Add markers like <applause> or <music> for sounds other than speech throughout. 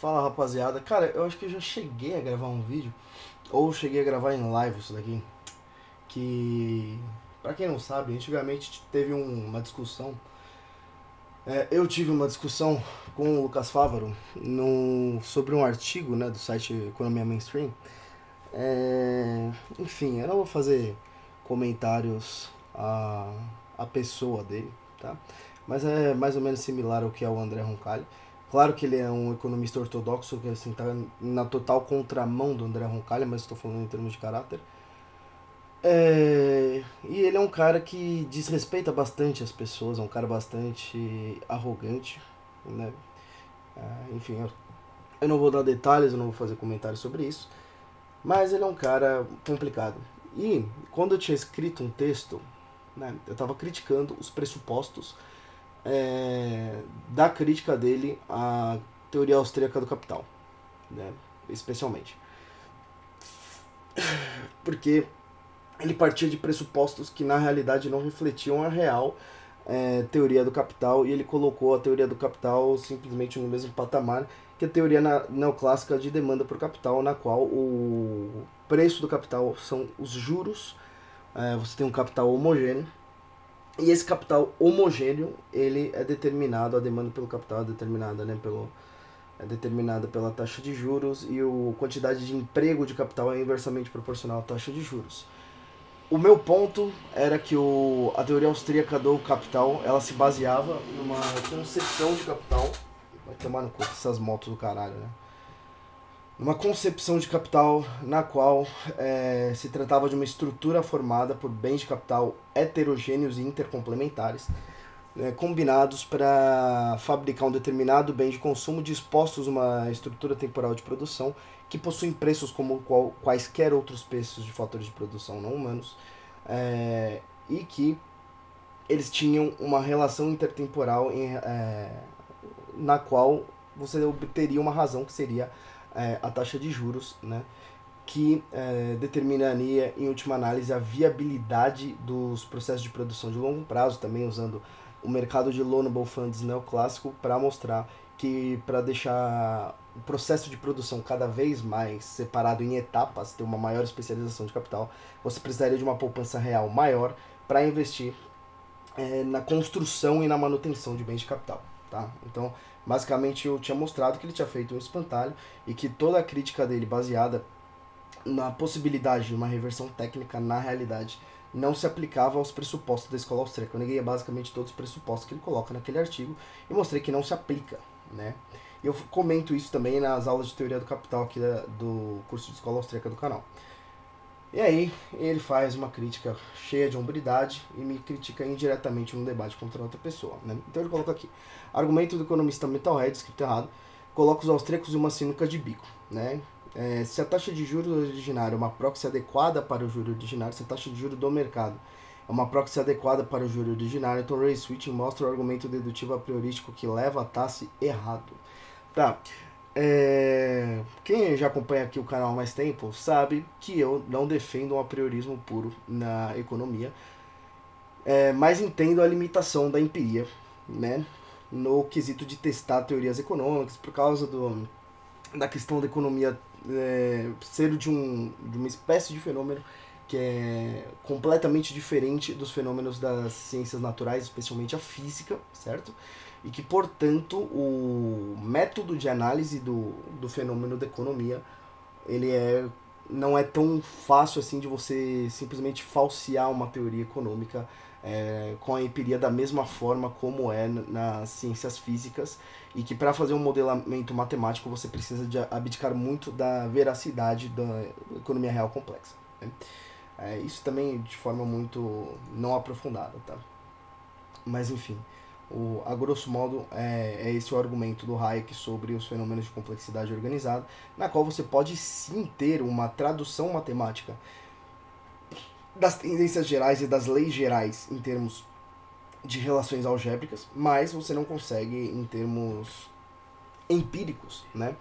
Fala rapaziada, cara, eu acho que eu já cheguei a gravar um vídeo, ou cheguei a gravar em live isso daqui, que, pra quem não sabe, antigamente teve um- uma discussão, é, eu tive uma discussão com o Lucas Fávaro no, sobre um artigo né, do site Economia Mainstream, É, enfim, eu não vou fazer comentários à, à pessoa dele, tá? Mas é mais ou menos similar ao que é o André Roncalli. Claro que ele é um economista ortodoxo, que assim, tá na total contramão do André Roncalli, mas estou falando em termos de caráter. É, e ele é um cara que desrespeita bastante as pessoas, é um cara bastante arrogante, né? É, enfim, eu, eu não vou dar detalhes, eu não vou fazer comentários sobre isso, mas ele é um cara complicado. E quando eu tinha escrito um texto, né, eu estava criticando os pressupostos é, da crítica dele à teoria austríaca do capital, né, especialmente. Porque ele partia de pressupostos que na realidade não refletiam a real é, teoria do capital e ele colocou a teoria do capital simplesmente no mesmo patamar que a teoria na, neoclássica de demanda por capital, na qual o preço do capital são os juros, é, você tem um capital homogêneo e esse capital homogêneo ele é determinado, a demanda pelo capital é determinada né, pelo, é determinada pela taxa de juros e a quantidade de emprego de capital é inversamente proporcional à taxa de juros. O meu ponto era que o, a teoria austríaca do capital ela se baseava numa concepção de capital. Vai tomar no cu essas motos do caralho, né? Uma concepção de capital na qual é, se tratava de uma estrutura formada por bens de capital heterogêneos e intercomplementares, né, combinados para fabricar um determinado bem de consumo dispostos uma estrutura temporal de produção que possuem preços como qual, quaisquer outros preços de fatores de produção não humanos é, e que eles tinham uma relação intertemporal em, é, na qual você obteria uma razão que seria é, a taxa de juros, né, que é, determinaria em última análise a viabilidade dos processos de produção de longo prazo, também usando o mercado de loanable funds neoclássico para mostrar que para deixar o processo de produção cada vez mais separado em etapas, ter uma maior especialização de capital, você precisaria de uma poupança real maior para investir é, na construção e na manutenção de bens de capital. Tá? Então, basicamente, eu tinha mostrado que ele tinha feito um espantalho e que toda a crítica dele, baseada na possibilidade de uma reversão técnica na realidade, não se aplicava aos pressupostos da escola austríaca. Eu neguei basicamente todos os pressupostos que ele coloca naquele artigo e mostrei que não se aplica. Né? Eu comento isso também nas aulas de teoria do capital aqui da, do curso de escola austríaca do canal. E aí ele faz uma crítica cheia de hombridade e me critica indiretamente num debate contra outra pessoa. Né? Então ele coloca aqui, argumento do economista Metalhead, escrito errado, coloca os austríacos em uma sinuca de bico. Né? É, se a taxa de juros originária é uma proxy adequada para o juro originário, se a taxa de juros do mercado é uma proxy adequada para o juro originário, então Ray Switching mostra o argumento dedutivo a priorístico que leva a taxa errado. Tá. É... Quem já acompanha aqui o canal há mais tempo sabe que eu não defendo um apriorismo puro na economia, é, mas entendo a limitação da empiria, né? No quesito de testar teorias econômicas, por causa do, da questão da economia é, ser de, um, de uma espécie de fenômeno que é completamente diferente dos fenômenos das ciências naturais, especialmente a física, certo? E que, portanto, o método de análise do, do fenômeno da economia, ele é, não é tão fácil assim de você simplesmente falsear uma teoria econômica é, com a empiria da mesma forma como é nas ciências físicas e que para fazer um modelamento matemático você precisa de abdicar muito da veracidade da economia real complexa. Né? É, isso também de forma muito não aprofundada, tá? Mas enfim, o, a grosso modo é, é esse o argumento do Hayek sobre os fenômenos de complexidade organizada, na qual você pode sim ter uma tradução matemática das tendências gerais e das leis gerais em termos de relações algébricas, mas você não consegue em termos empíricos, né,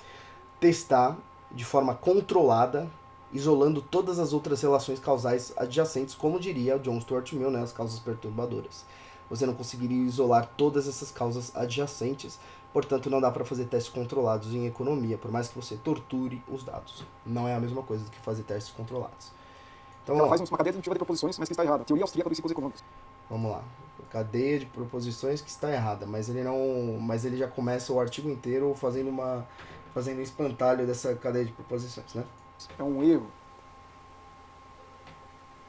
testar de forma controlada, isolando todas as outras relações causais adjacentes, como diria John Stuart Mill, né, as causas perturbadoras. Você não conseguiria isolar todas essas causas adjacentes portanto não dá para fazer testes controlados em economia, por mais que você torture os dados. Não é a mesma coisa do que fazer testes controlados. Então, ela faz uma cadeia de proposições, mas que está errada. Teoria austríaca dos ciclos econômicos. Vamos lá. Cadeia de proposições que está errada, mas ele não, mas ele já começa o artigo inteiro fazendo uma fazendo um espantalho dessa cadeia de proposições, né? É um erro.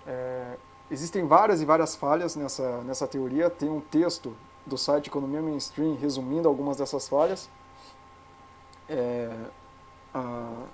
É, existem várias e várias falhas nessa nessa teoria. Tem um texto do site Economia Mainstream resumindo algumas dessas falhas. É, a...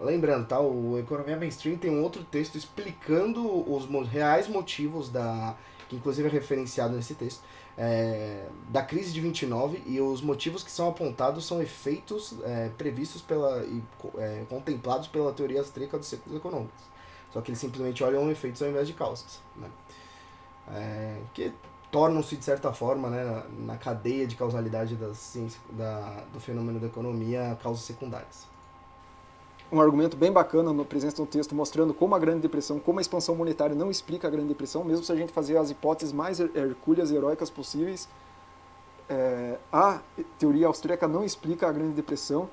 Lembrando, tá? O Economia Mainstream tem um outro texto explicando os reais motivos da que inclusive é referenciado nesse texto, é, da crise de 29 e os motivos que são apontados são efeitos é, previstos pela, e é, contemplados pela teoria austríaca dos ciclos econômicos. Só que eles simplesmente olham efeitos ao invés de causas. Né? É, que tornam-se, de certa forma, né, na, na cadeia de causalidade ciência, da, do fenômeno da economia, causas secundárias um argumento bem bacana no presença do texto mostrando como a Grande Depressão, como a expansão monetária não explica a Grande Depressão, mesmo se a gente fazer as hipóteses mais hercúleas e heróicas possíveis. É, a teoria austríaca não explica a Grande Depressão.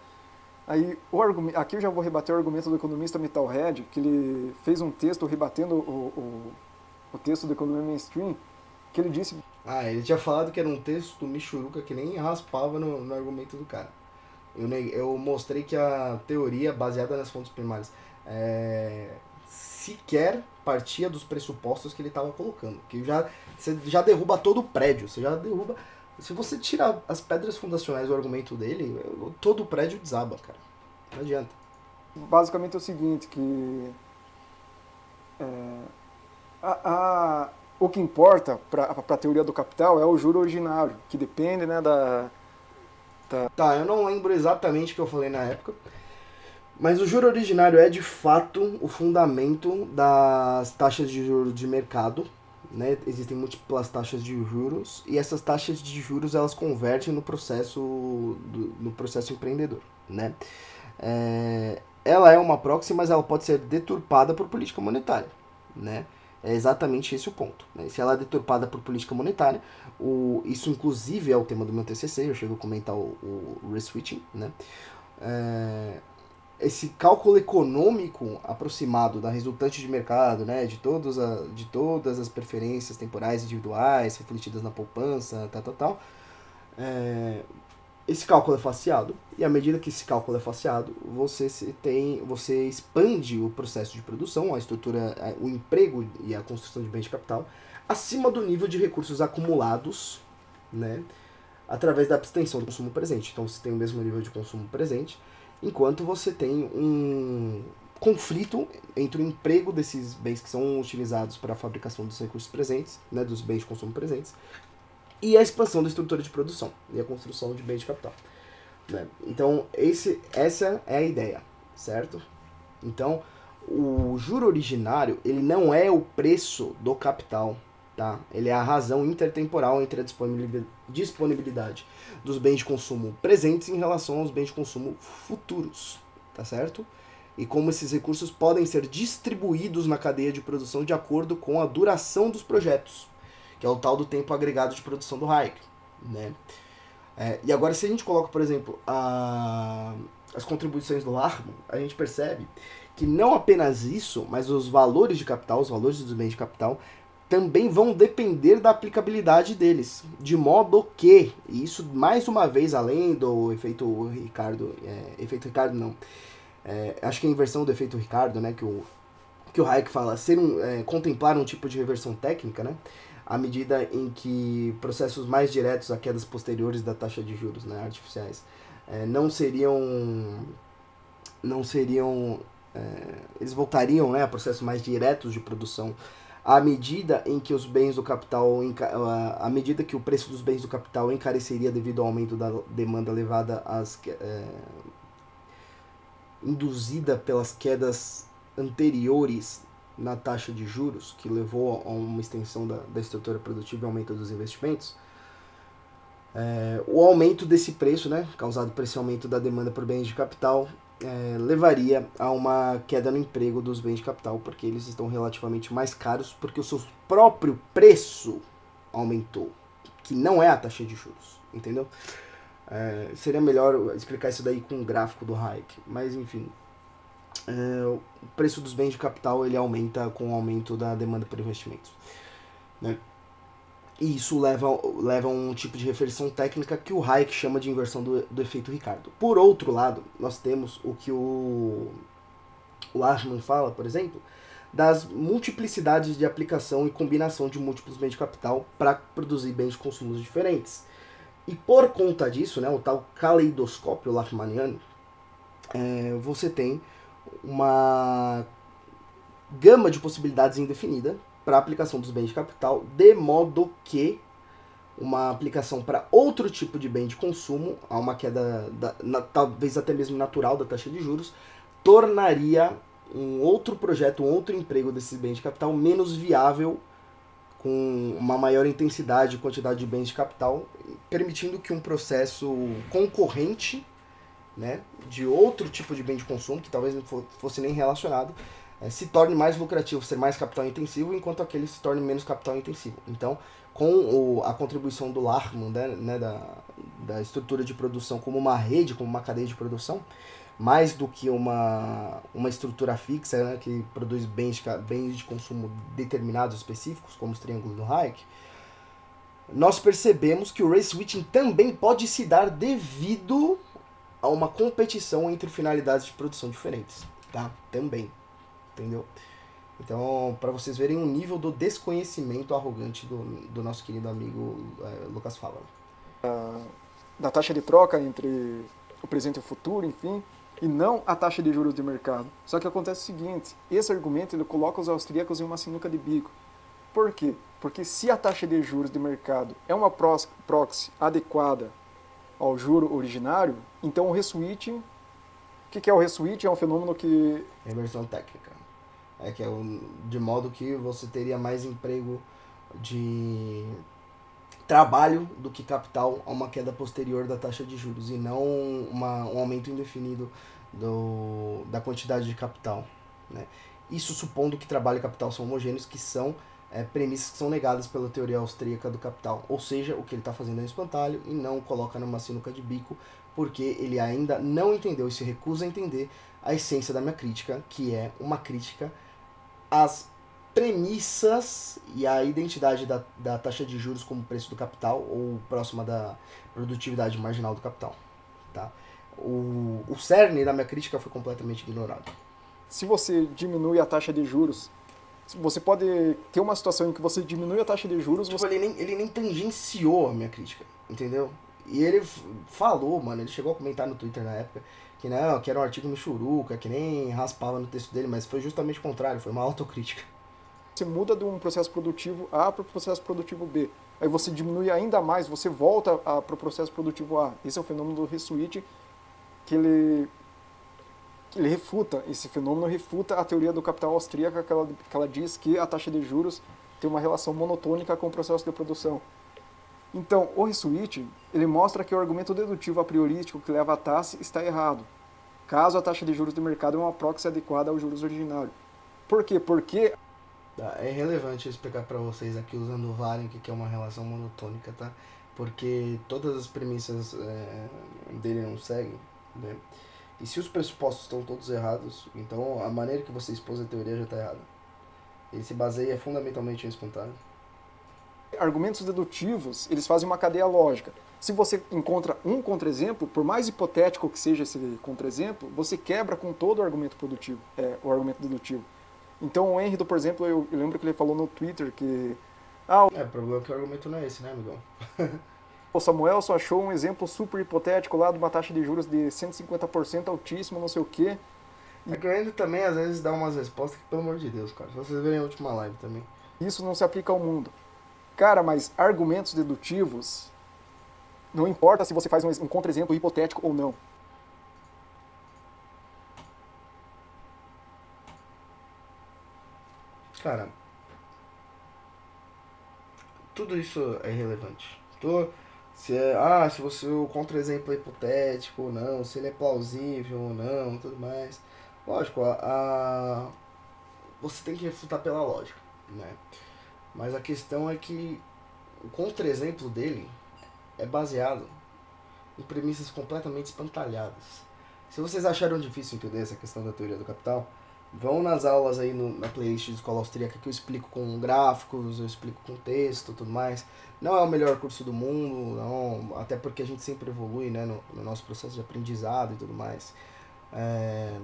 Aí, o aqui eu já vou rebater o argumento do economista Metalhead, que ele fez um texto rebatendo o, o, o texto do Economia Mainstream, que ele disse... Ah, ele tinha falado que era um texto do Michuruca que nem raspava no, no argumento do cara. Eu, eu mostrei que a teoria baseada nas fontes primárias é, sequer partia dos pressupostos que ele estava colocando. Que já, você já derruba todo o prédio, você já derruba. Se você tirar as pedras fundacionais do argumento dele, todo o prédio desaba, cara. Não adianta. Basicamente é o seguinte, que é, a, a, o que importa para a teoria do capital é o juro originário, que depende né, da, Tá. tá, eu não lembro exatamente o que eu falei na época. Mas o juro originário é de fato o fundamento das taxas de juros de mercado. Né? Existem múltiplas taxas de juros e essas taxas de juros elas convertem no processo do, no processo empreendedor. Né? É, ela é uma proxy, mas ela pode ser deturpada por política monetária. Né? É exatamente esse o ponto. Né? Se ela é deturpada por política monetária, o, isso inclusive é o tema do meu TCC, eu chego a comentar o, o reswitching, né? É, esse cálculo econômico aproximado da resultante de mercado, né, de, todos a, de todas as preferências temporais individuais refletidas na poupança, tal, tal, tal, é, esse cálculo é faseado e à medida que esse cálculo é faseado, você tem, você expande o processo de produção, a estrutura, o emprego e a construção de bens de capital acima do nível de recursos acumulados, né, através da abstenção do consumo presente. Então você tem o mesmo nível de consumo presente, enquanto você tem um conflito entre o emprego desses bens que são utilizados para a fabricação dos recursos presentes, né, dos bens de consumo presentes, e a expansão da estrutura de produção e a construção de bens de capital. Né? Então, esse, essa é a ideia, certo? Então, o juro originário, ele não é o preço do capital, tá? Ele é a razão intertemporal entre a disponibilidade dos bens de consumo presentes em relação aos bens de consumo futuros, tá certo? E como esses recursos podem ser distribuídos na cadeia de produção de acordo com a duração dos projetos, que é o tal do tempo agregado de produção do Hayek, né? É, e agora, se a gente coloca, por exemplo, a, as contribuições do Larman, a gente percebe que não apenas isso, mas os valores de capital, os valores dos bens de capital, também vão depender da aplicabilidade deles. De modo que, e isso mais uma vez, além do efeito Ricardo, é, efeito Ricardo não, é, acho que é a inversão do efeito Ricardo, né, que o, que o Hayek fala, ser um, é, contemplar um tipo de reversão técnica, né, à medida em que processos mais diretos a quedas posteriores da taxa de juros né, artificiais é, não seriam não seriam é, eles voltariam né, a processos mais diretos de produção à medida em que os bens do capital à medida que o preço dos bens do capital encareceria devido ao aumento da demanda levada às é, induzida pelas quedas anteriores na taxa de juros, que levou a uma extensão da, da estrutura produtiva e aumento dos investimentos, é, o aumento desse preço, né, causado por esse aumento da demanda por bens de capital, é, levaria a uma queda no emprego dos bens de capital, porque eles estão relativamente mais caros, porque o seu próprio preço aumentou, que não é a taxa de juros, entendeu? É, seria melhor explicar isso daí com um gráfico do Hayek, mas enfim. É, o preço dos bens de capital ele aumenta com o aumento da demanda por investimentos. Né? E isso leva, leva a um tipo de reflexão técnica que o Hayek chama de inversão do, do efeito Ricardo. Por outro lado, nós temos o que o, o Ashman fala, por exemplo, das multiplicidades de aplicação e combinação de múltiplos bens de capital para produzir bens de consumo diferentes. E por conta disso, né, o tal caleidoscópio Lachmaniano, é, você tem uma gama de possibilidades indefinida para a aplicação dos bens de capital, de modo que uma aplicação para outro tipo de bem de consumo, a uma queda, da, na, talvez até mesmo natural da taxa de juros, tornaria um outro projeto, um outro emprego desses bens de capital menos viável, com uma maior intensidade e quantidade de bens de capital, permitindo que um processo concorrente né, de outro tipo de bem de consumo, que talvez não fosse nem relacionado, é, se torne mais lucrativo, ser mais capital intensivo, enquanto aquele se torne menos capital intensivo. Então, com o, a contribuição do Larman, né, né, da, da estrutura de produção como uma rede, como uma cadeia de produção, mais do que uma, uma estrutura fixa né, que produz bens bens de consumo determinados específicos, como os triângulos do Hayek, nós percebemos que o race switching também pode se dar devido a uma competição entre finalidades de produção diferentes, tá? Também entendeu? Então, para vocês verem o nível do desconhecimento arrogante do, do nosso querido amigo é, Lucas Fala. da taxa de troca entre o presente e o futuro, enfim, e não a taxa de juros de mercado. Só que acontece o seguinte, esse argumento ele coloca os austríacos em uma sinuca de bico. Por quê? Porque se a taxa de juros de mercado é uma proxy adequada ao juro originário, então o reswitching, o que, que é o reswitching? É um fenômeno que... Reversão técnica é que é o, de modo que você teria mais emprego de trabalho do que capital a uma queda posterior da taxa de juros e não uma, um aumento indefinido do, da quantidade de capital. Né? Isso supondo que trabalho e capital são homogêneos, que são é, premissas que são negadas pela teoria austríaca do capital. Ou seja, o que ele está fazendo é um espantalho e não coloca numa sinuca de bico, porque ele ainda não entendeu e se recusa a entender a essência da minha crítica, que é uma crítica as premissas e a identidade da, da taxa de juros como preço do capital ou próxima da produtividade marginal do capital. Tá? O, o cerne da minha crítica foi completamente ignorado. Se você diminui a taxa de juros, você pode ter uma situação em que você diminui a taxa de juros... Tipo, você... ele, nem, ele nem tangenciou a minha crítica, entendeu? E ele falou, mano, ele chegou a comentar no Twitter na época que não, que era um artigo michuruca, que nem raspava no texto dele, mas foi justamente o contrário, foi uma autocrítica. Você muda de um processo produtivo A para o processo produtivo B. Aí você diminui ainda mais, você volta para o processo produtivo A. Esse é o fenômeno do reswitch que ele, ele refuta, esse fenômeno refuta a teoria do capital austríaca, que ela, que ela diz que a taxa de juros tem uma relação monotônica com o processo de produção. Então, o reswitch, ele mostra que o argumento dedutivo a priorístico que leva à taxa está errado, caso a taxa de juros do mercado é uma proxy adequada aos juros originários. Por quê? Porque... Tá, é relevante explicar para vocês aqui usando o Varen, que é uma relação monotônica, tá? Porque todas as premissas é, dele não seguem, né? E se os pressupostos estão todos errados, então a maneira que você expôs a teoria já está errada. Ele se baseia fundamentalmente em espontâneo argumentos dedutivos, eles fazem uma cadeia lógica. Se você encontra um contra-exemplo, por mais hipotético que seja esse contra-exemplo, você quebra com todo o argumento produtivo, é, o argumento dedutivo. Então o Henry, por exemplo, eu, eu, lembro que ele falou no Twitter que... Ah, o... É, o problema é que o argumento não é esse, né, amigão? <laughs> o Samuel só achou um exemplo super hipotético lá de uma taxa de juros de 150% altíssimo, não sei o quê. E... É que o Henry também às vezes dá umas respostas que, pelo amor de Deus, cara, se vocês verem a última live também. Isso não se aplica ao mundo. Cara, mas argumentos dedutivos, não importa se você faz um, contra-exemplo hipotético ou não. Cara, tudo isso é relevante. Tô, se é, ah, se você o contra-exemplo é hipotético ou não, se ele é plausível ou não, tudo mais. Lógico, a, a você tem que refutar pela lógica, né? Mas a questão é que o contra-exemplo dele é baseado em premissas completamente espantalhadas. Se vocês acharam difícil entender essa questão da teoria do capital, vão nas aulas aí no, na playlist de escola austríaca que eu explico com gráficos, eu explico com texto tudo mais. Não é o melhor curso do mundo, não, até porque a gente sempre evolui né, no, no nosso processo de aprendizado e tudo mais. É,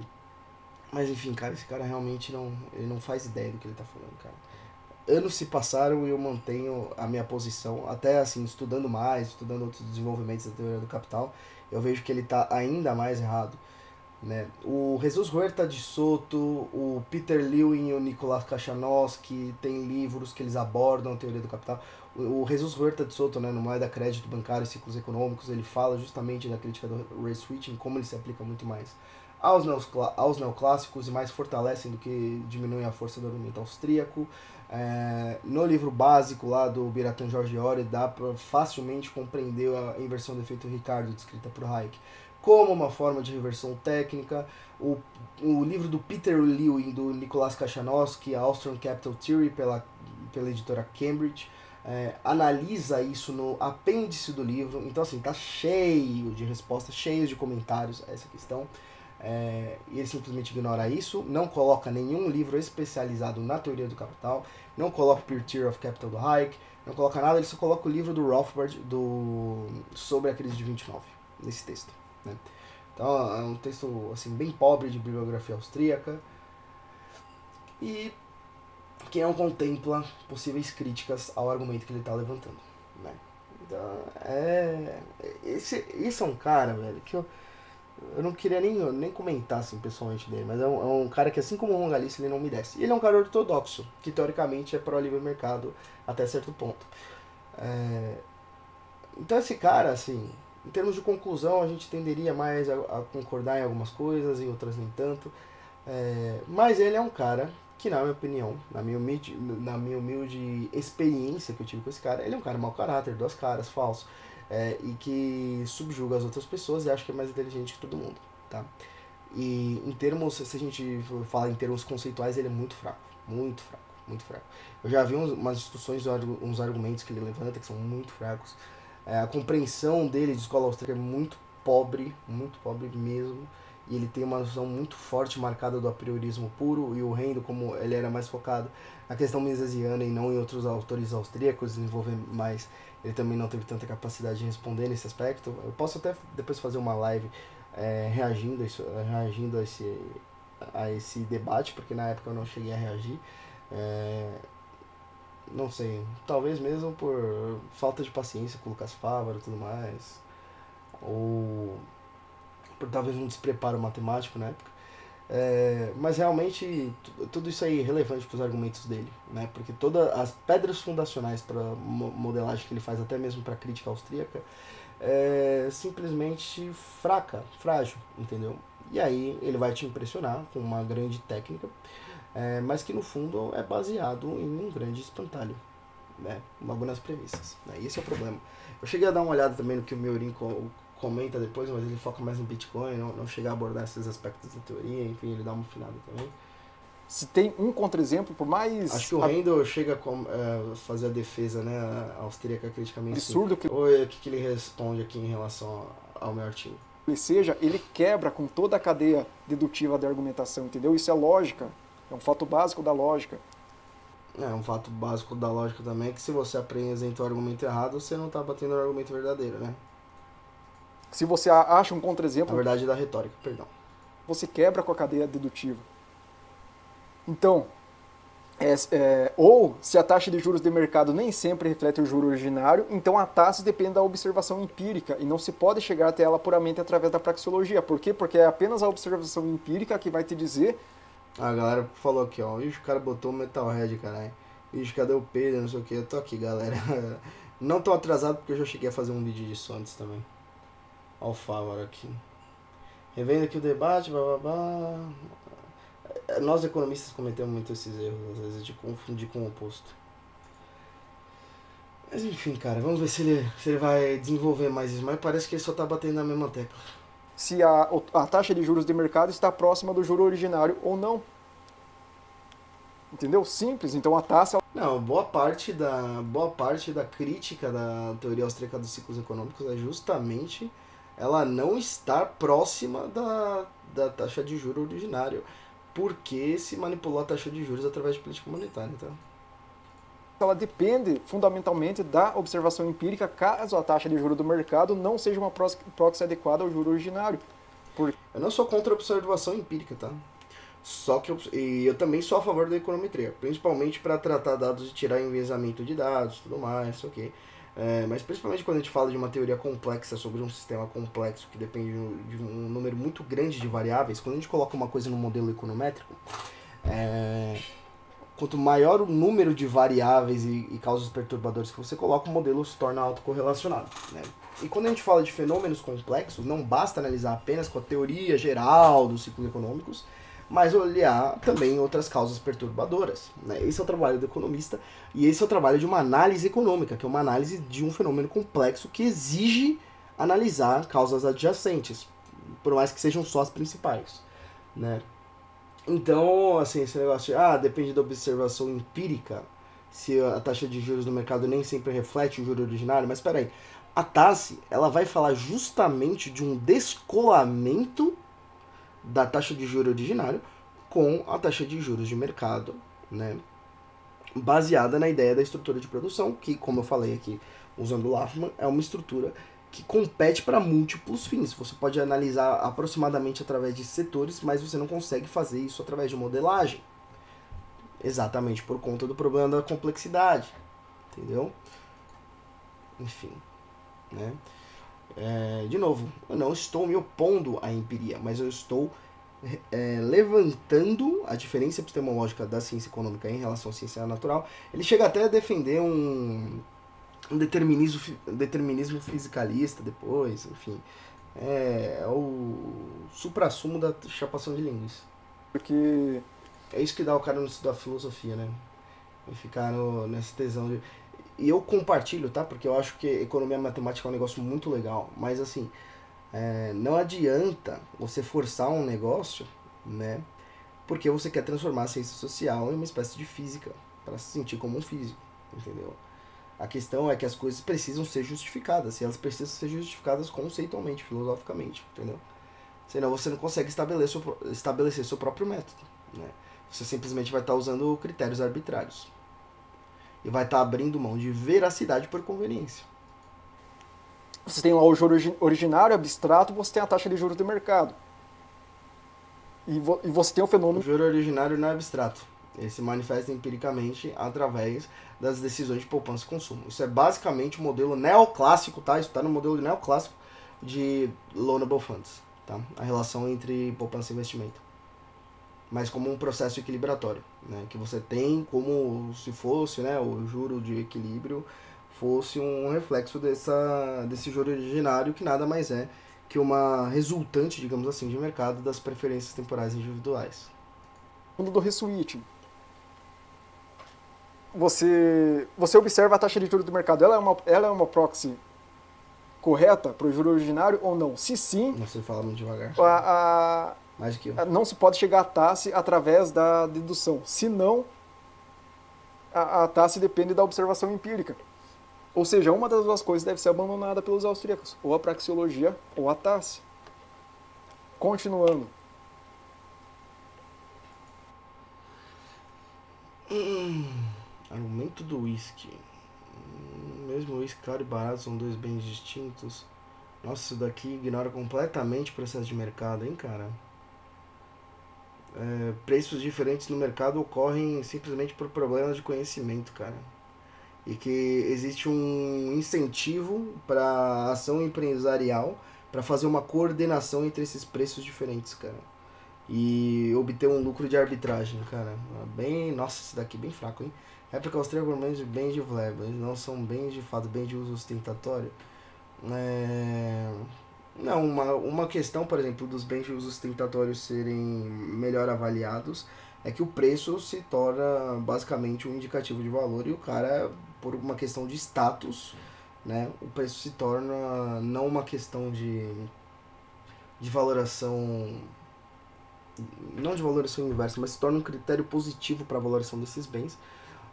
mas enfim, cara, esse cara realmente não, ele não faz ideia do que ele tá falando, cara. Anos se passaram e eu mantenho a minha posição, até assim, estudando mais, estudando outros desenvolvimentos da teoria do capital, eu vejo que ele tá ainda mais errado. Né? O Jesus Huerta de Soto, o Peter Lewin e o Nicolas Kachanowski tem livros que eles abordam a teoria do capital. O, o Jesus Huerta de Soto, né, no Moeda Crédito Bancário e Ciclos Econômicos, ele fala justamente da crítica do race switching, como ele se aplica muito mais aos, aos neoclássicos e mais fortalecem do que diminuem a força do argumento austríaco. É, no livro básico lá do Biratan Jorge Ore dá para facilmente compreender a inversão do efeito Ricardo descrita por Hayek como uma forma de reversão técnica. O, o livro do Peter Lewin, do Nicolas Kachanowski, Austrian Capital Theory, pela, pela editora Cambridge, é, analisa isso no apêndice do livro. Então, assim, tá cheio de respostas, cheio de comentários a essa questão. É, e ele simplesmente ignora isso, não coloca nenhum livro especializado na teoria do capital, não coloca Pure Theory of Capital do Hayek, não coloca nada, ele só coloca o livro do Rothbard do, sobre a crise de 29, nesse texto. Né? Então é um texto assim, bem pobre de bibliografia austríaca e que não contempla possíveis críticas ao argumento que ele está levantando. Né? Então, é, esse, esse é um cara, velho, que eu eu não queria nem, nem comentar assim, pessoalmente dele, mas é um, é um cara que, assim como o Ron ele não me desce. E ele é um cara ortodoxo, que teoricamente é pro livre mercado até certo ponto. É... Então esse cara, assim, em termos de conclusão, a gente tenderia mais a, a concordar em algumas coisas, em outras nem tanto. É... Mas ele é um cara que, na minha opinião, na minha, humilde, na minha humilde experiência que eu tive com esse cara, ele é um cara mau caráter, duas caras, falso é, e que subjuga as outras pessoas e acha que é mais inteligente que todo mundo, tá? E em termos, se a gente fala em termos conceituais, ele é muito fraco, muito fraco, muito fraco. Eu já vi uns, umas discussões, uns argumentos que ele levanta que são muito fracos. É, a compreensão dele de escola austríaca é muito pobre, muito pobre mesmo. E ele tem uma noção muito forte, marcada do apriorismo puro, e o Rendo, como ele era mais focado na questão misesiana e não em outros autores austríacos, desenvolver mais ele também não teve tanta capacidade de responder nesse aspecto. Eu posso até depois fazer uma live é, reagindo, a isso, reagindo a, esse, a esse debate, porque na época eu não cheguei a reagir. É, não sei, talvez mesmo por falta de paciência com o Lucas Fávaro e tudo mais, ou por talvez um despreparo matemático na época. É, mas realmente tudo isso aí é relevante para os argumentos dele, né? Porque todas as pedras fundacionais para modelagem que ele faz, até mesmo para crítica austríaca, é simplesmente fraca, frágil, entendeu? E aí ele vai te impressionar com uma grande técnica, é, mas que no fundo é baseado em um grande espantalho, né? Logo nas premissas. Né? Esse é o problema. Eu cheguei a dar uma olhada também no que o Meurin comenta depois, mas ele foca mais no Bitcoin, não, não chega a abordar esses aspectos da teoria, enfim, ele dá uma afinada também. Se tem um contra-exemplo, por mais. Acho que o Randall chega a é, fazer a defesa né, austríaca criticamente. Absurdo assim. que. Ou o que, que ele responde aqui em relação ao meu artigo? Ou seja, ele quebra com toda a cadeia dedutiva da argumentação, entendeu? Isso é lógica, é um fato básico da lógica. É, um fato básico da lógica também é que se você apresenta o argumento errado, você não está batendo no argumento verdadeiro, né? Se você acha um contra-exemplo. Na verdade, da retórica, perdão. Você quebra com a cadeia dedutiva. Então, é, é, ou se a taxa de juros de mercado nem sempre reflete o juro originário, então a taxa depende da observação empírica e não se pode chegar até ela puramente através da praxeologia. Por quê? Porque é apenas a observação empírica que vai te dizer. A galera falou aqui, ó. Ixi, o cara botou o Metalhead, caralho. Ixi, cadê o Pedro? Não sei o que. Eu tô aqui, galera. <laughs> Não tô atrasado porque eu já cheguei a fazer um vídeo disso antes também. Alfávaro aqui. Revendo aqui o debate, blá blá blá. Nós economistas cometemos muito esses erros, às vezes, de confundir com o oposto. Mas enfim, cara, vamos ver se ele, se ele vai desenvolver mais isso. Mas parece que ele só tá batendo na mesma tecla. Se a, a taxa de juros de mercado está próxima do juro originário ou não. Entendeu? Simples. Então a taxa. Não, boa parte da, boa parte da crítica da teoria austríaca dos ciclos econômicos é justamente ela não está próxima da, da taxa de juro originário, porque se manipulou a taxa de juros através de política monetária. Tá? Ela depende fundamentalmente da observação empírica, caso a taxa de juro do mercado não seja uma proxy adequada ao juro originário. Por... Eu não sou contra a observação empírica, tá? Só que eu, e eu também sou a favor da econometria, principalmente para tratar dados e tirar enviesamento de dados, tudo mais, ok. É, mas principalmente quando a gente fala de uma teoria complexa sobre um sistema complexo que depende de um número muito grande de variáveis, quando a gente coloca uma coisa no modelo econométrico, é, quanto maior o número de variáveis e, e causas perturbadoras que você coloca, o modelo se torna autocorrelacionado. Né? E quando a gente fala de fenômenos complexos, não basta analisar apenas com a teoria geral dos ciclos econômicos, mas olhar também outras causas perturbadoras. Né? Esse é o trabalho do economista e esse é o trabalho de uma análise econômica, que é uma análise de um fenômeno complexo que exige analisar causas adjacentes, por mais que sejam só as principais. Né? Então, assim, esse negócio de, ah, depende da observação empírica, se a taxa de juros no mercado nem sempre reflete o juro originário, mas espera aí, a TASE, ela vai falar justamente de um descolamento da taxa de juros originário com a taxa de juros de mercado, né? baseada na ideia da estrutura de produção, que, como eu falei aqui, usando o Lafman, é uma estrutura que compete para múltiplos fins. Você pode analisar aproximadamente através de setores, mas você não consegue fazer isso através de modelagem. Exatamente por conta do problema da complexidade. Entendeu? Enfim. Né? É, de novo, eu não estou me opondo à empiria, mas eu estou é, levantando a diferença epistemológica da ciência econômica em relação à ciência natural. Ele chega até a defender um, um determinismo, determinismo fisicalista depois, enfim. É, é o supra-sumo da chapação de linguiça. Porque. É isso que dá o cara no estudar filosofia, né? E ficar no, nessa tesão de e eu compartilho, tá? Porque eu acho que economia matemática é um negócio muito legal. Mas assim, é, não adianta você forçar um negócio, né? Porque você quer transformar a ciência social em uma espécie de física, para se sentir como um físico, entendeu? A questão é que as coisas precisam ser justificadas, e elas precisam ser justificadas conceitualmente, filosoficamente, entendeu? Senão você não consegue estabelecer, estabelecer seu próprio método, né? Você simplesmente vai estar usando critérios arbitrários e vai estar tá abrindo mão de veracidade por conveniência. Você tem lá o juro originário, abstrato, você tem a taxa de juros do mercado. E, vo e você tem o fenômeno. O juro originário não é abstrato. Ele se manifesta empiricamente através das decisões de poupança e consumo. Isso é basicamente o modelo neoclássico, tá? Isso está no modelo neoclássico de loanable funds, tá? A relação entre poupança e investimento mas como um processo equilibratório, né? que você tem como se fosse né, o juro de equilíbrio fosse um reflexo dessa, desse juro originário que nada mais é que uma resultante, digamos assim, de mercado das preferências temporais individuais. Fundo do reswitching. Você, você observa a taxa de juros do mercado, ela é uma, ela é uma proxy correta para o juro originário ou não? Se sim... Sei falar muito devagar. A, a mais que eu. Não se pode chegar à TASSE através da dedução. Se não, a, a TASSE depende da observação empírica. Ou seja, uma das duas coisas deve ser abandonada pelos austríacos, ou a praxeologia ou a TASSE. Continuando. Hum, argumento do whisky. Hum, mesmo whisky caro e barato são dois bens distintos. Nossa, isso daqui ignora completamente o processo de mercado, hein, cara? É, preços diferentes no mercado ocorrem simplesmente por problemas de conhecimento, cara. E que existe um incentivo para ação empresarial para fazer uma coordenação entre esses preços diferentes, cara. E obter um lucro de arbitragem, cara. Bem, nossa, esse daqui é bem fraco, hein? Réplica austríaca por de bens de Vleber, eles não são bens de fato, bens de uso ostentatório. É... Não, uma, uma questão, por exemplo, dos bens de uso ostentatórios serem melhor avaliados é que o preço se torna basicamente um indicativo de valor e o cara, por uma questão de status, né, o preço se torna não uma questão de, de valoração não de valoração inversa, mas se torna um critério positivo para a valoração desses bens,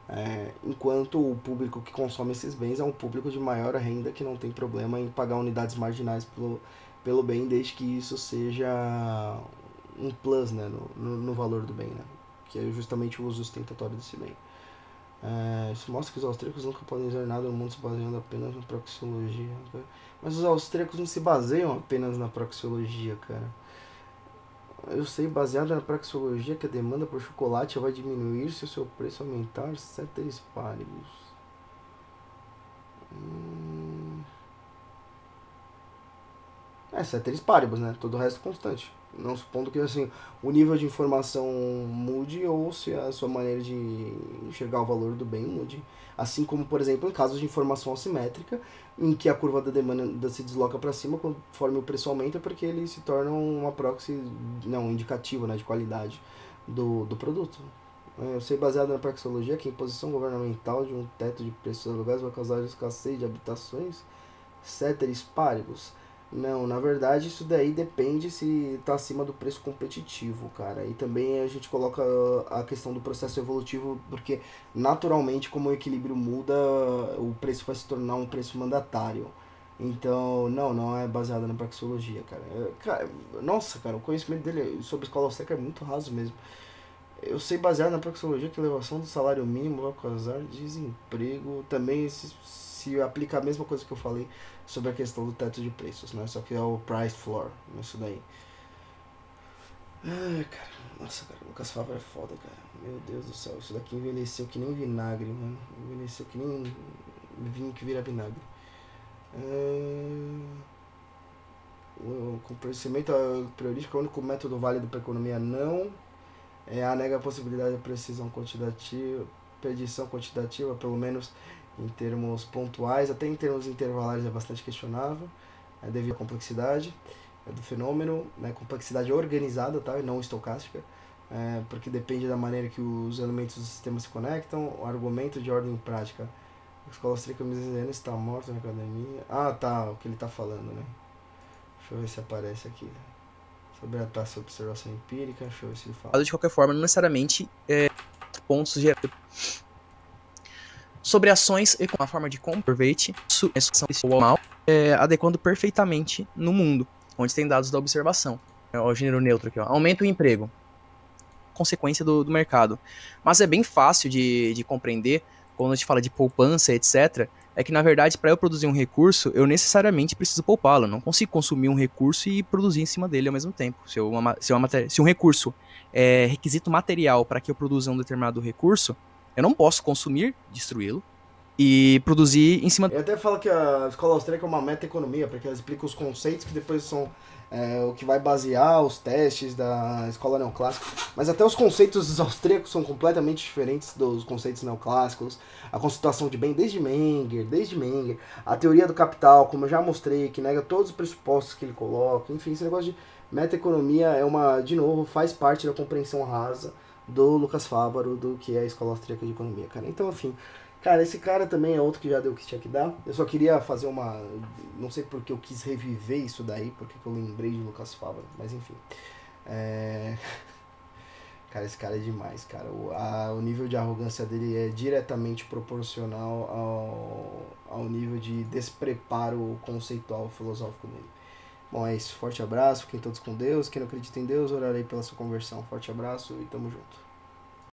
é, enquanto o público que consome esses bens é um público de maior renda que não tem problema em pagar unidades marginais pelo, pelo bem, desde que isso seja um plus né, no, no, valor do bem, né? que é justamente o uso ostentatório desse bem. É, isso mostra que os austríacos nunca podem dizer nada no mundo se baseando apenas na proxiologia. Mas os austríacos não se baseiam apenas na proxiologia, cara. Eu sei, baseado na praxeologia, que a demanda por chocolate vai diminuir se o seu preço aumentar ceteris paribus. Hum... É, ceteris paribus, né? Todo o resto constante. Não supondo que assim, o nível de informação mude ou se a sua maneira de enxergar o valor do bem mude. Assim como, por exemplo, em casos de informação assimétrica, em que a curva da demanda se desloca para cima conforme o preço aumenta, porque ele se torna uma proxy, não, indicativo né, de qualidade do, do produto. É, eu sei, baseado na praxeologia, que a imposição governamental de um teto de preços aluguéis vai causar escassez de habitações, ceteris paribus. Não, na verdade isso daí depende se está acima do preço competitivo, cara. E também a gente coloca a questão do processo evolutivo, porque naturalmente como o equilíbrio muda, o preço vai se tornar um preço mandatário. Então, não, não é baseado na praxeologia, cara. É, cara. Nossa, cara, o conhecimento dele sobre escola austríaca é muito raso mesmo. Eu sei baseado na praxeologia que a elevação do salário mínimo vai causar desemprego. Também se, se aplica a mesma coisa que eu falei sobre a questão do teto de preços, né? Só que é o price floor, isso daí. Ai, cara, nossa, cara, Lucas Favre é foda, cara. Meu Deus do céu, isso daqui envelheceu que nem vinagre, mano. Envelheceu que nem vinho que vira vinagre. O conhecimento priorístico é o único método válido para economia, não. É, a nega a possibilidade de precisão quantitativa, predição quantitativa, pelo menos em termos pontuais, até em termos intervalares é bastante questionável, é, devido à complexidade é, do fenômeno, né, complexidade organizada tá, e não estocástica, é, porque depende da maneira que os elementos do sistema se conectam, o argumento de ordem prática. A escola austríaca miseriana está morta na academia. Ah, tá, o que ele está falando, né? Deixa eu ver se aparece aqui. Sobre a taxa de observação empírica, deixa eu ver se ele fala. De qualquer forma, não necessariamente é, pontos de sobre ações e com a forma de comprovate, é mal, é, adequando perfeitamente no mundo, onde tem dados da observação. É o gênero neutro aqui, ó. Aumenta o emprego. Consequência do, do mercado. Mas é bem fácil de, de compreender quando a gente fala de poupança, etc. É que na verdade, para eu produzir um recurso, eu necessariamente preciso poupá-lo. Não consigo consumir um recurso e produzir em cima dele ao mesmo tempo. Se, eu, se, se um recurso é requisito material para que eu produza um determinado recurso, eu não posso consumir, destruí-lo, e produzir em cima. Eu até falo que a escola austríaca é uma meta-economia, porque ela explica os conceitos que depois são é, o que vai basear os testes da escola neoclássica. Mas até os conceitos austríacos são completamente diferentes dos conceitos neoclássicos. A constituição de bem desde Menger, desde Menger. A teoria do capital, como eu já mostrei, que nega todos os pressupostos que ele coloca. Enfim, esse negócio de meta-economia é uma, de novo, faz parte da compreensão rasa do Lucas Fávaro, do que é a Escola Austríaca de Economia, cara. Então, enfim, cara, esse cara também é outro que já deu o que tinha que dar. Eu só queria fazer uma. Não sei porque eu quis reviver isso daí, porque eu lembrei de Lucas Fávaro, mas enfim. É... <laughs> Cara, esse cara é demais, cara. O, a, o nível de arrogância dele é diretamente proporcional ao, ao nível de despreparo conceitual filosófico dele. Bom, é isso. Forte abraço. Fiquem todos com Deus. Quem não acredita em Deus, orarei pela sua conversão. Forte abraço e tamo junto.